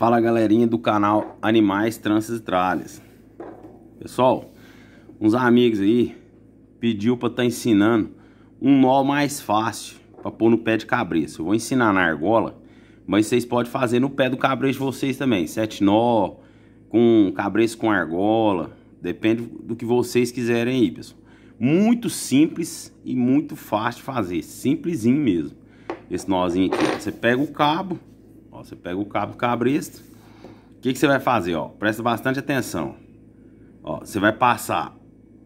Fala galerinha do canal Animais Transitralhas Pessoal, uns amigos aí pediu para estar tá ensinando um nó mais fácil para pôr no pé de cabreço. Eu vou ensinar na argola, mas vocês podem fazer no pé do cabreço de vocês também. Sete nó, com cabreço com argola, depende do que vocês quiserem aí, pessoal. Muito simples e muito fácil de fazer, simplesinho mesmo. Esse nozinho aqui, você pega o cabo Você pega o cabo cabresto. O que, que você vai fazer, ó? Presta bastante atenção. Ó, você vai passar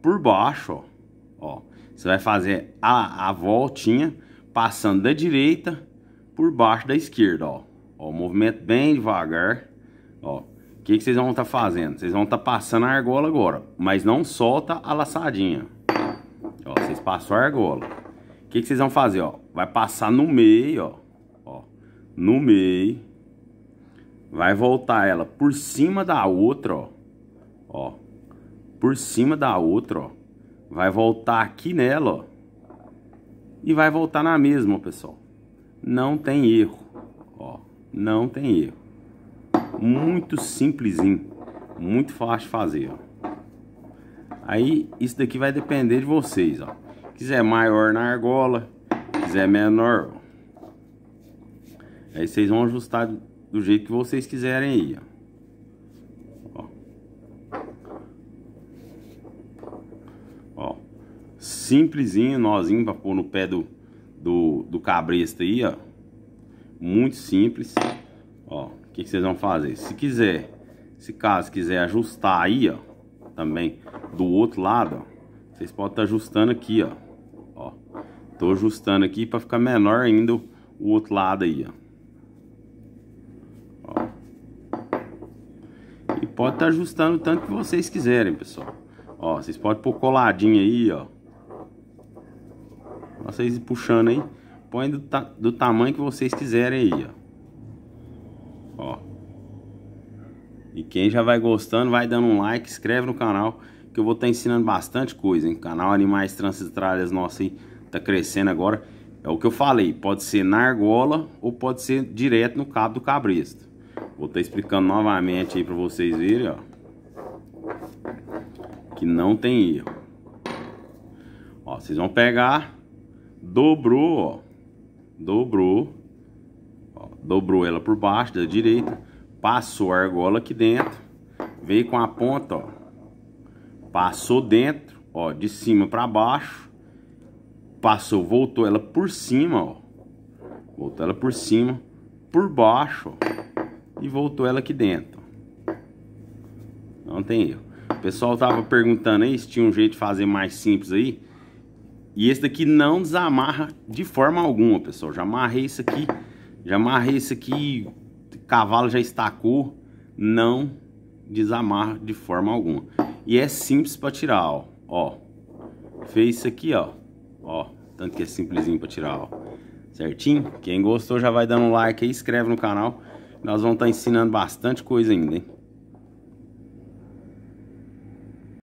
por baixo, ó. ó você vai fazer a, a voltinha passando da direita por baixo da esquerda, ó. Ó, movimento bem devagar, ó. O que, que vocês vão estar tá fazendo? Vocês vão estar tá passando a argola agora, mas não solta a laçadinha. Ó, vocês passam a argola. O que, que vocês vão fazer, ó? Vai passar no meio, ó no meio, vai voltar ela por cima da outra, ó, ó, por cima da outra, ó, vai voltar aqui nela, ó, e vai voltar na mesma, pessoal. Não tem erro, ó, não tem erro. Muito simplesinho, muito fácil de fazer, ó. Aí, isso daqui vai depender de vocês, ó. Quiser maior na argola, quiser menor, ó. Aí vocês vão ajustar do jeito que vocês quiserem aí, ó. Ó. Simplesinho, nozinho pra pôr no pé do, do, do cabresto aí, ó. Muito simples. Ó, o que, que vocês vão fazer? Se quiser, se caso quiser ajustar aí, ó, também do outro lado, ó, vocês podem estar tá ajustando aqui, ó. Ó, tô ajustando aqui para ficar menor ainda o outro lado aí, ó. Pode estar tá ajustando o tanto que vocês quiserem, pessoal. Ó, vocês podem pôr coladinho aí, ó. Vocês puxando aí. Põe do, ta do tamanho que vocês quiserem aí, ó. Ó. E quem já vai gostando, vai dando um like, inscreve no canal. Que eu vou estar tá ensinando bastante coisa, hein. canal Animais Transitárias nosso aí tá crescendo agora. É o que eu falei, pode ser na argola ou pode ser direto no cabo do cabresto. Vou estar explicando novamente aí para vocês verem, ó. Que não tem erro. Ó, vocês vão pegar, dobrou, ó. Dobrou. Ó, dobrou ela por baixo da direita. Passou a argola aqui dentro. Veio com a ponta, ó. Passou dentro, ó, de cima para baixo. Passou, voltou ela por cima, ó. Voltou ela por cima, por baixo, ó e voltou ela aqui dentro. Não tem erro. O pessoal tava perguntando aí se tinha um jeito de fazer mais simples aí. E esse daqui não desamarra de forma alguma, pessoal. Já amarrei isso aqui, já amarrei isso aqui, cavalo já estacou, não desamarra de forma alguma. E é simples para tirar, ó. ó. Fez isso aqui, ó. Ó, tanto que é simplesinho para tirar, ó. Certinho? Quem gostou já vai dando um like aí, inscreve no canal. Nós vamos estar tá ensinando bastante coisa ainda, hein?